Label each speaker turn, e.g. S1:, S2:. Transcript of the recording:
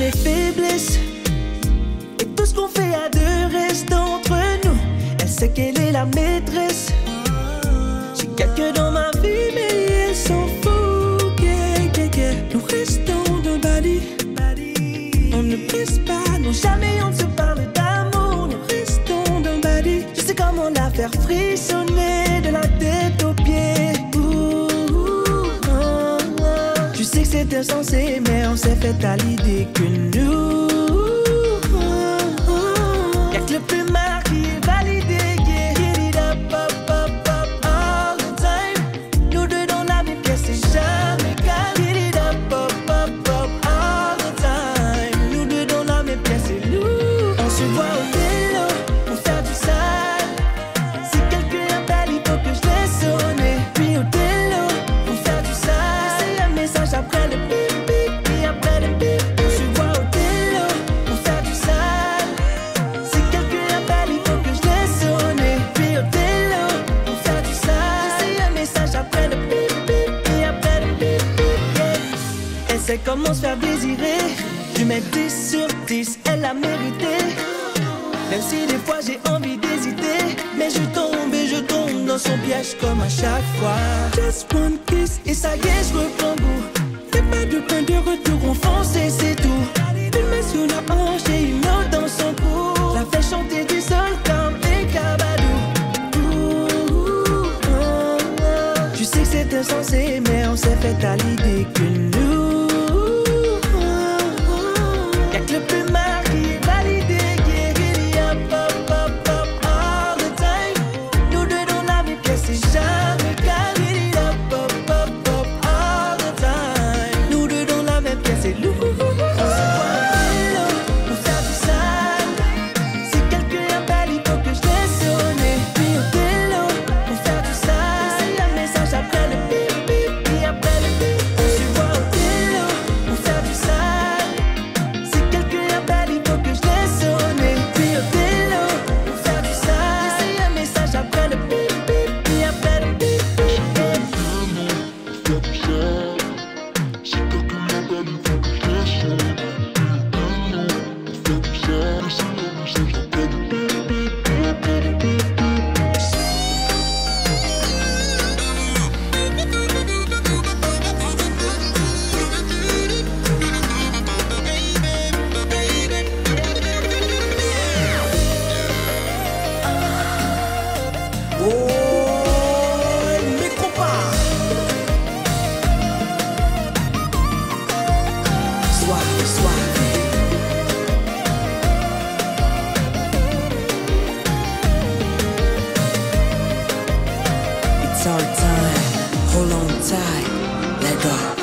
S1: mes faiblesses. Et tout ce qu'on fait à deux reste entre nous. Elle sait qu'elle est la maîtresse. J'ai quelques dans ma vie, mais elle s'en fout. Yeah, yeah. Nous restons de Bali. On ne presse pas, non jamais on ne se parle d'amour. Nous restons de Bali. Je sais comment la faire frissonner de la tête C'est insensé, mais on s'est fait à l'idée que nous. Y'a que le plus marre qui est validé. Yeah, get it up, up, up, up, all the time. Nous deux dans la même pièce, c'est jamais calme. Get it up, up, up, up, all the time. Nous deux dans la même pièce, c'est lourd. On se voit au sait comment se faire désirer. Je mets 10 sur 10, elle a mérité. Même si des fois j'ai envie d'hésiter, mais je tombe et je tombe dans son piège comme à chaque fois. Just one kiss et ça y est, je reprends goût. Pas de point de retour, on fonce et c'est tout. Il met sous la hanche et il monte dans son cou. La fait chanter du sol comme des cabadous. Je sais que c'est insensé, mais on s'est fait à l'idée que our time. Hold on tight. Let go.